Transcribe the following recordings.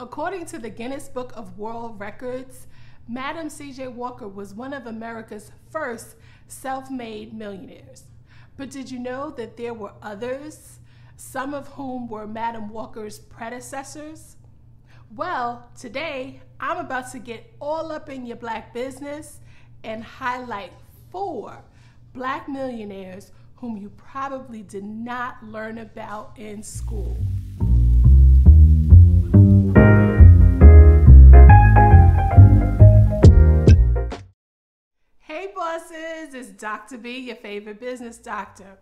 According to the Guinness Book of World Records, Madam C.J. Walker was one of America's first self made millionaires. But did you know that there were others, some of whom were Madam Walker's predecessors? Well, today I'm about to get all up in your black business and highlight four black millionaires whom you probably did not learn about in school. It's Dr. B, your favorite business doctor.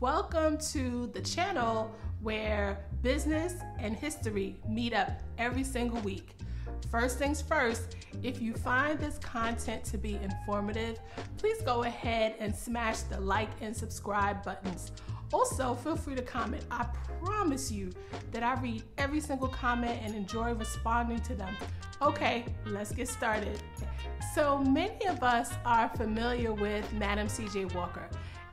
Welcome to the channel where business and history meet up every single week. First things first, if you find this content to be informative, please go ahead and smash the like and subscribe buttons. Also, feel free to comment. I promise you that I read every single comment and enjoy responding to them. Okay, let's get started. So, many of us are familiar with Madam CJ Walker.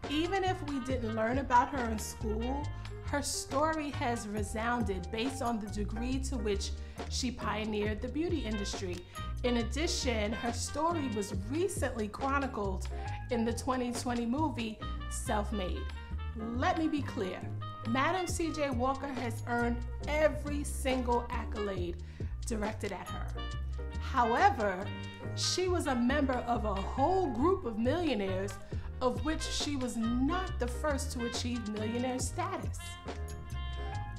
Even if we didn't learn about her in school, her story has resounded based on the degree to which she pioneered the beauty industry. In addition, her story was recently chronicled in the 2020 movie Self Made. Let me be clear Madam CJ Walker has earned every single accolade directed at her. However, she was a member of a whole group of millionaires of which she was not the first to achieve millionaire status.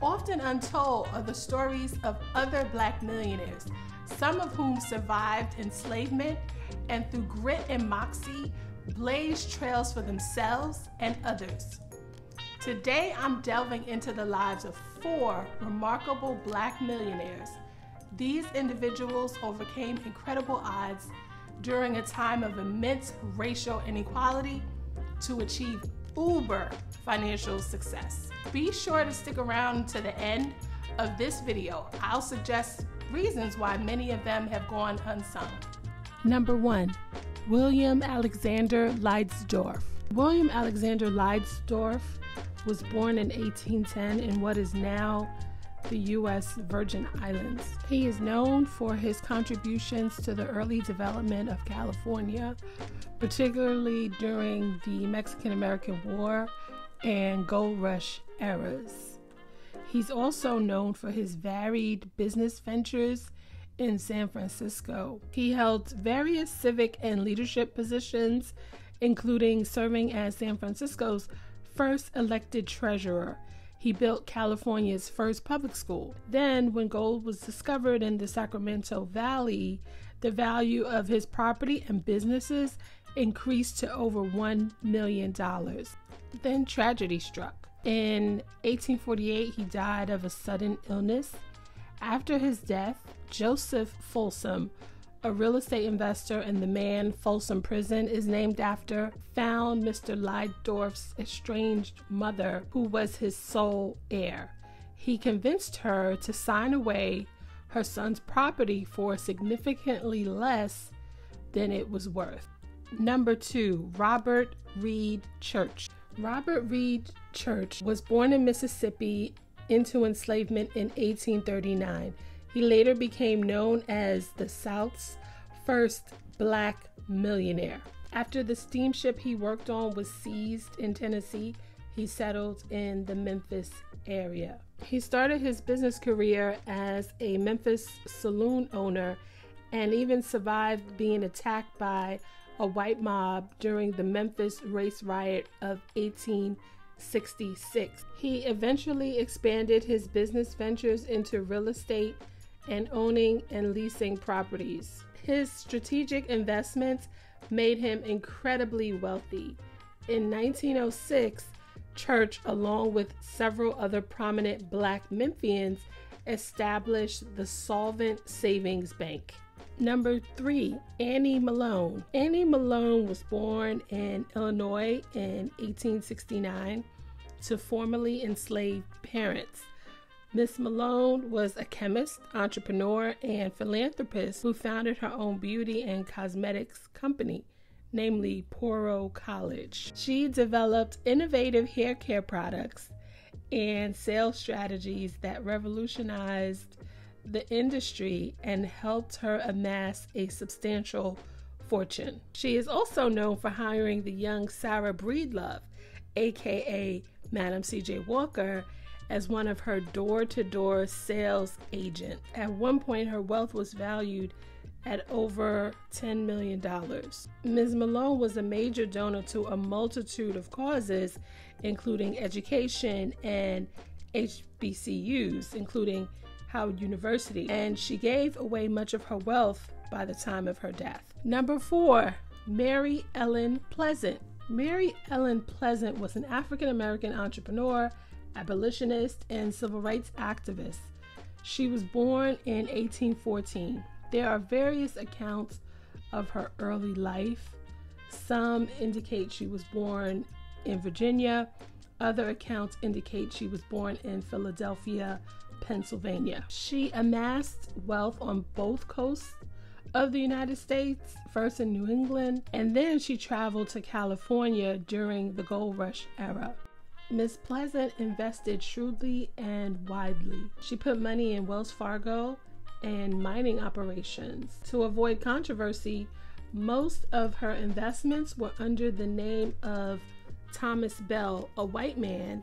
Often untold are the stories of other black millionaires, some of whom survived enslavement and through grit and moxie blazed trails for themselves and others. Today, I'm delving into the lives of four remarkable black millionaires. These individuals overcame incredible odds during a time of immense racial inequality to achieve uber financial success. Be sure to stick around to the end of this video. I'll suggest reasons why many of them have gone unsung. Number one, William Alexander Leidesdorff. William Alexander Leidesdorff was born in 1810 in what is now the U.S. Virgin Islands. He is known for his contributions to the early development of California, particularly during the Mexican American War and Gold Rush eras. He's also known for his varied business ventures in San Francisco. He held various civic and leadership positions, including serving as San Francisco's first elected treasurer he built California's first public school. Then, when gold was discovered in the Sacramento Valley, the value of his property and businesses increased to over $1 million. Then tragedy struck. In 1848, he died of a sudden illness. After his death, Joseph Folsom a real estate investor in the man Folsom Prison is named after, found Mr. Leidesdorff's estranged mother, who was his sole heir. He convinced her to sign away her son's property for significantly less than it was worth. Number two, Robert Reed Church. Robert Reed Church was born in Mississippi into enslavement in 1839. He later became known as the South's first black millionaire. After the steamship he worked on was seized in Tennessee, he settled in the Memphis area. He started his business career as a Memphis saloon owner and even survived being attacked by a white mob during the Memphis race riot of 1866. He eventually expanded his business ventures into real estate and owning and leasing properties. His strategic investments made him incredibly wealthy. In 1906, Church, along with several other prominent black Memphians, established the Solvent Savings Bank. Number three, Annie Malone. Annie Malone was born in Illinois in 1869 to formerly enslaved parents. Miss Malone was a chemist, entrepreneur, and philanthropist who founded her own beauty and cosmetics company, namely Poro College. She developed innovative hair care products and sales strategies that revolutionized the industry and helped her amass a substantial fortune. She is also known for hiring the young Sarah Breedlove, aka Madam C.J. Walker, as one of her door to door sales agents. At one point, her wealth was valued at over $10 million. Ms. Malone was a major donor to a multitude of causes, including education and HBCUs, including Howard University, and she gave away much of her wealth by the time of her death. Number four, Mary Ellen Pleasant. Mary Ellen Pleasant was an African American entrepreneur, abolitionist, and civil rights activist. She was born in 1814. There are various accounts of her early life. Some indicate she was born in Virginia, other accounts indicate she was born in Philadelphia, Pennsylvania. She amassed wealth on both coasts of the United States, first in New England, and then she traveled to California during the gold rush era. Miss Pleasant invested shrewdly and widely. She put money in Wells Fargo and mining operations. To avoid controversy, most of her investments were under the name of Thomas Bell, a white man,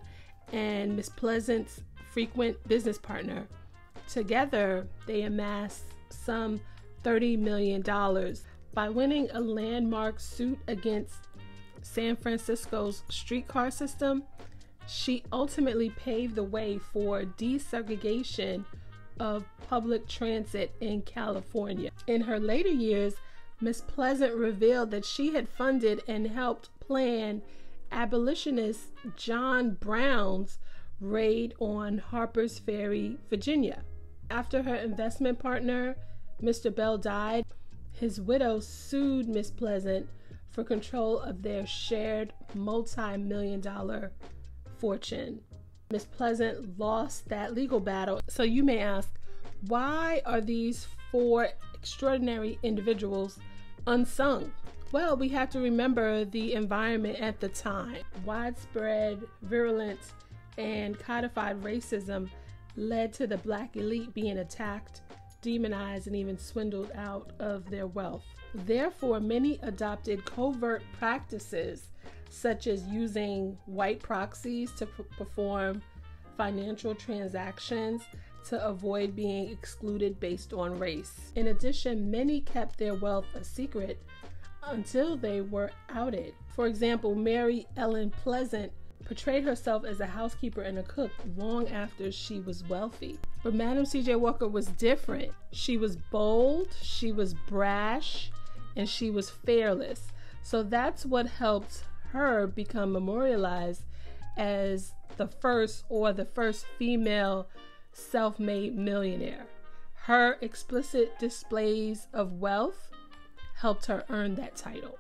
and Miss Pleasant's frequent business partner. Together, they amassed some $30 million by winning a landmark suit against San Francisco's streetcar system. She ultimately paved the way for desegregation of public transit in California. In her later years, Miss Pleasant revealed that she had funded and helped plan abolitionist John Brown's raid on Harper's Ferry, Virginia. After her investment partner, Mr. Bell, died, his widow sued Miss Pleasant for control of their shared multi million dollar fortune. Miss Pleasant lost that legal battle. So you may ask, why are these four extraordinary individuals unsung? Well, we have to remember the environment at the time. Widespread, virulent, and codified racism led to the black elite being attacked, demonized, and even swindled out of their wealth. Therefore, many adopted covert practices such as using white proxies to p- perform financial transactions to avoid being excluded based on race. In addition, many kept their wealth a secret until they were outed. For example, Mary Ellen Pleasant portrayed herself as a housekeeper and a cook long after she was wealthy. But Madam C.J. Walker was different. She was bold, she was brash, and she was fearless. So that's what helped her become memorialized as the first or the first female self made millionaire. Her explicit displays of wealth helped her earn that title.